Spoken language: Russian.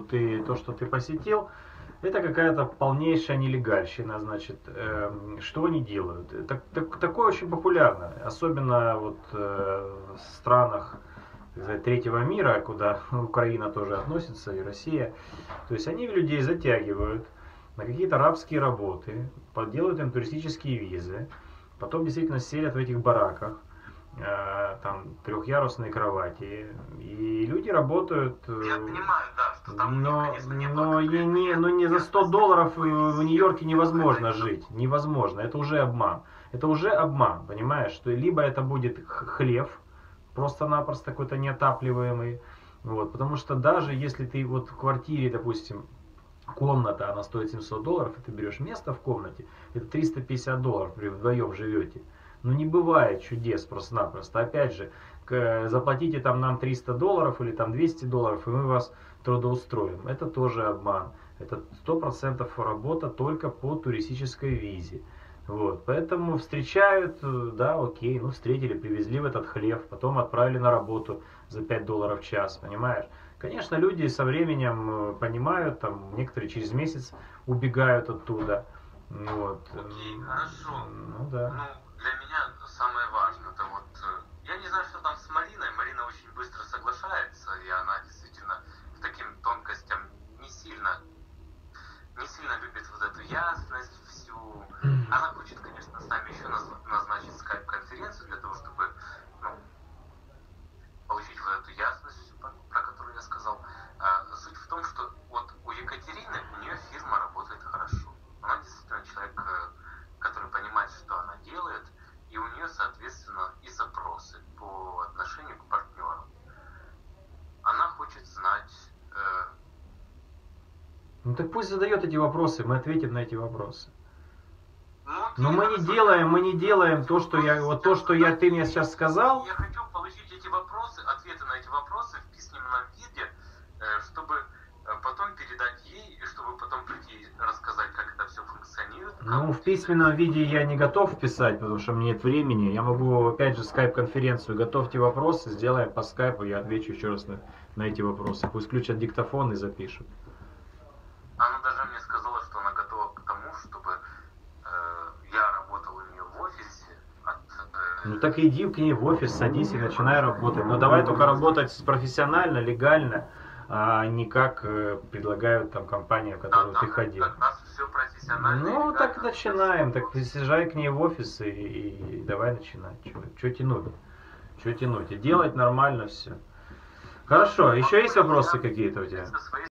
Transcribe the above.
ты, то, что ты посетил, это какая-то полнейшая нелегальщина, значит, э, что они делают? Так, так, такое очень популярно, особенно вот э, в странах сказать, третьего мира, куда Украина тоже относится, и Россия. То есть они людей затягивают на какие-то арабские работы, делают им туристические визы, потом действительно селят в этих бараках, Э, там трехъярусные кровати, и люди работают. Э, Я понимаю, да, что но, но не, не, но не за 100 долларов в Нью-Йорке невозможно жить, невозможно, это уже обман. Это уже обман, понимаешь, что либо это будет хлев, просто-напросто какой-то неотапливаемый, вот, потому что даже если ты вот в квартире, допустим, комната, она стоит 700 долларов, и ты берешь место в комнате, это 350 долларов, вы вдвоем живете. Ну не бывает чудес просто-напросто. Опять же, заплатите там нам 300 долларов или там 200 долларов, и мы вас трудоустроим. Это тоже обман. Это 100% работа только по туристической визе. Вот, поэтому встречают, да, окей, ну встретили, привезли в этот хлев, потом отправили на работу за 5 долларов в час, понимаешь? Конечно, люди со временем э, понимают, там, некоторые через месяц убегают оттуда. Вот. Окей, хорошо. Ну да. Ну, для меня самое важное, это вот, э, я не знаю, что там с Мариной, Марина очень быстро соглашается, и она действительно к таким тонкостям не сильно, не сильно любит вот эту ясность всю. Она хочет, конечно, с нами еще назначить скайп-конференцию для того, чтобы ну, получить вот эту ясность, про которую я сказал. А суть в том, что вот у Екатерины, у нее фирма работает хорошо. Она действительно человек, э, который понимает, что она делает, и у нее, соответственно, и запросы по отношению к партнеру. Она хочет знать... Э... Ну так пусть задает эти вопросы, мы ответим на эти вопросы. Но мы не делаем, мы не делаем то, что я, вот то, что я, ты мне сейчас сказал. Я хочу получить эти вопросы, ответы на эти вопросы в письменном виде, э, чтобы э, потом передать ей, и чтобы потом прийти рассказать, как это все функционирует. Ну, в письменном виде я не готов писать, потому что мне нет времени. Я могу, опять же, скайп-конференцию. Готовьте вопросы, сделаем по скайпу, я отвечу еще раз на, на эти вопросы. Пусть включат диктофон и запишут. Она даже мне сказала, что она готова к тому, чтобы э, я работал у нее в офисе. От, э... Ну так иди к ней в офис, садись и начинай работать. Но давай только работать профессионально, легально а не как э, предлагают там компания, в которую да, ты ходил. Так, нас все профессионально. Ну, так начинаем, так съезжай к ней в офис и, и давай начинать. Что тянуть? Что тянуть? И делать нормально все. Хорошо, еще есть вопросы какие-то у тебя?